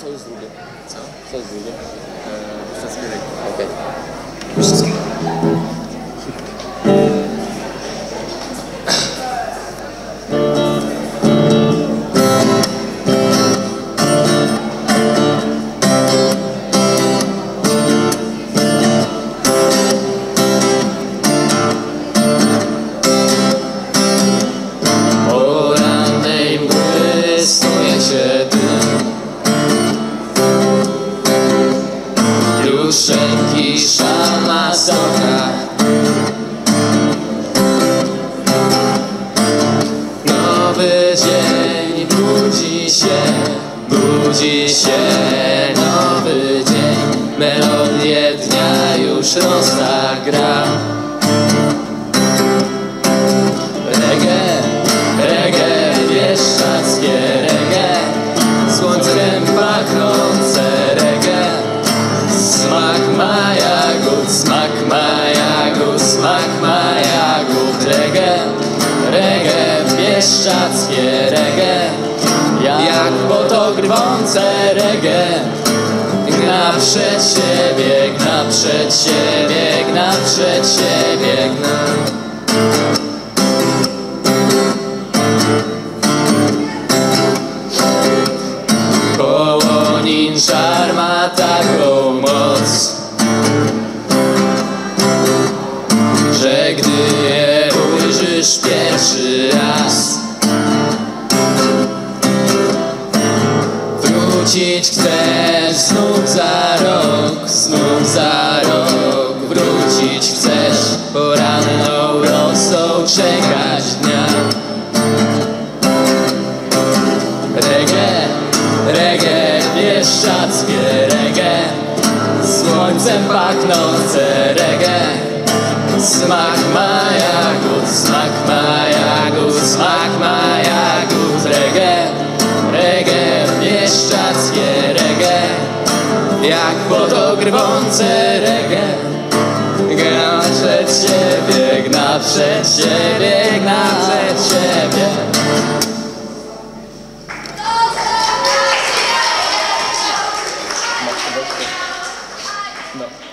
co jest z drugim? Co? Co jest z drugim? Eee, Jutrzenki szama soka Nowy dzień budzi się, budzi się. Nowy dzień, melodię dnia już rozagra. Reggae, reggae, bieszczackie reggae. Słońcem pachnące bieszczackie reggae Jak potok rwące reggae Gna przed siebie, gna przed siebie, gna przed siebie, gna. Żar ma taką moc Że gdy je ujrzysz pierwszy raz Chcesz znów za rok, znów za rok Wrócić chcesz. Poranną rosą czekać dnia. Reggae, reggae, bieszczackie reggae. Słońcem pachnące reggae jak podogrywące reggae Gna przed siebie, gna przed siebie, gna przed siebie. No.